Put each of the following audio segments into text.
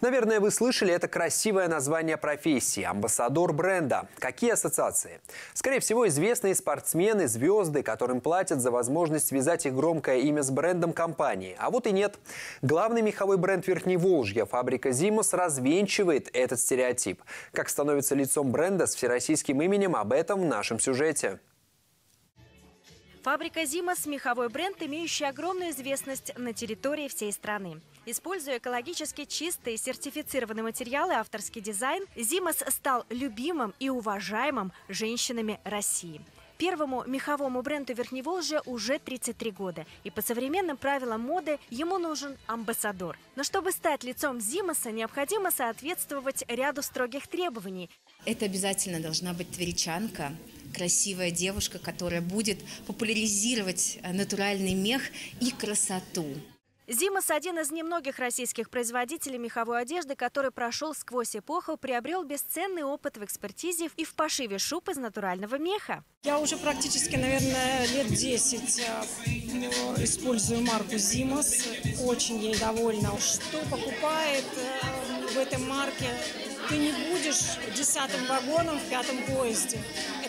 Наверное, вы слышали это красивое название профессии – амбассадор бренда. Какие ассоциации? Скорее всего, известные спортсмены, звезды, которым платят за возможность связать их громкое имя с брендом компании. А вот и нет. Главный меховой бренд Верхневолжья, фабрика «Зимус», развенчивает этот стереотип. Как становится лицом бренда с всероссийским именем, об этом в нашем сюжете. Фабрика «Зимас» – меховой бренд, имеющий огромную известность на территории всей страны. Используя экологически чистые сертифицированные материалы авторский дизайн, «Зимас» стал любимым и уважаемым женщинами России. Первому меховому бренду Верхневолжья уже 33 года. И по современным правилам моды ему нужен амбассадор. Но чтобы стать лицом Зимаса, необходимо соответствовать ряду строгих требований. Это обязательно должна быть тверичанка, красивая девушка, которая будет популяризировать э, натуральный мех и красоту. Зимас – один из немногих российских производителей меховой одежды, который прошел сквозь эпоху, приобрел бесценный опыт в экспертизе и в пошиве шуб из натурального меха. Я уже практически, наверное, лет 10 э, использую марку Зимас. Очень ей довольна. Что покупает э, в этой марке, ты не будешь десятым вагоном в пятом поезде.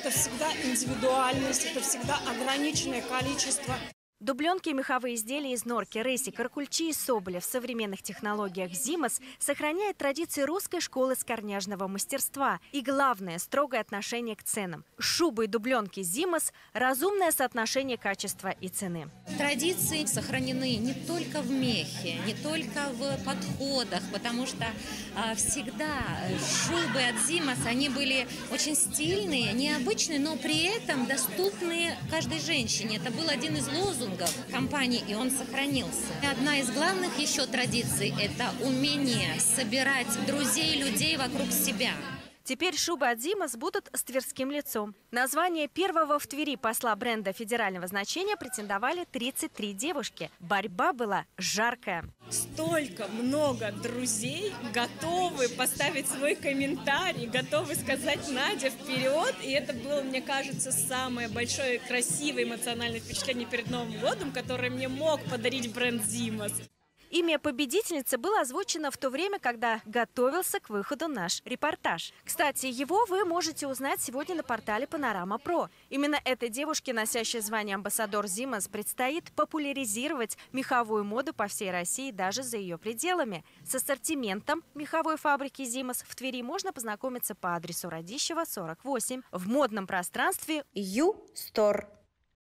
Это всегда индивидуальность, это всегда ограниченное количество Дубленки и меховые изделия из норки, рыси, каркульчи и соболя в современных технологиях «Зимос» сохраняет традиции русской школы скорняжного мастерства и, главное, строгое отношение к ценам. Шубы и дубленки «Зимос» – разумное соотношение качества и цены. Традиции сохранены не только в мехе, не только в подходах, потому что а, всегда шубы от «Зимос» они были очень стильные, необычные, но при этом доступные каждой женщине. Это был один из лозунгов лозунгов компании, и он сохранился. И одна из главных еще традиций – это умение собирать друзей, людей вокруг себя. Теперь шубы от Зимас будут с тверским лицом. Название первого в Твери посла бренда федерального значения претендовали 33 девушки. Борьба была жаркая. Столько много друзей готовы поставить свой комментарий, готовы сказать Надя вперед. И это было, мне кажется, самое большое красивое эмоциональное впечатление перед Новым годом, которое мне мог подарить бренд Зимас. Имя победительницы было озвучено в то время, когда готовился к выходу наш репортаж. Кстати, его вы можете узнать сегодня на портале Панорама Про. Именно этой девушке, носящей звание амбассадор Зимас, предстоит популяризировать меховую моду по всей России, даже за ее пределами. С ассортиментом меховой фабрики Зимас в Твери можно познакомиться по адресу Радищева, 48 в модном пространстве Ю-Стор.